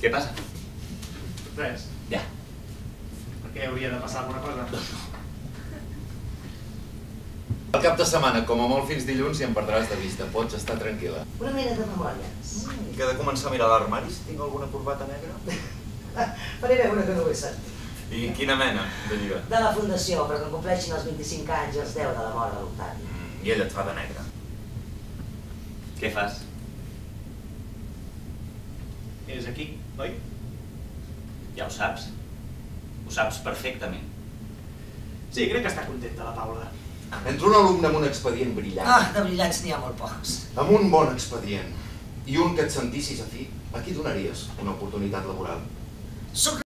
Què passa? Res. Ja. Perquè hauria de passar alguna cosa. El cap de setmana, com a molt fins dilluns, i em perdràs de vista. Pots estar tranquil·la. Una mena de memòries. I que he de començar a mirar l'armari si tinc alguna corbata negra? Faré veure que no ho he sentit. I quina mena de lliga? De la Fundació, perquè compleixin els 25 anys i els 10 de la mort de l'Octavi. Mm, I ella et fa de negre. Què fas? És aquí, oi? Ja ho saps. Ho saps perfectament. Sí, crec que està contenta la Paula. Entre un alumne amb un expedient brillant, Ah, de brillants n'hi ha molt pocs. amb un bon expedient, i un que et sentissis afí, a qui donaries una oportunitat laboral? Soc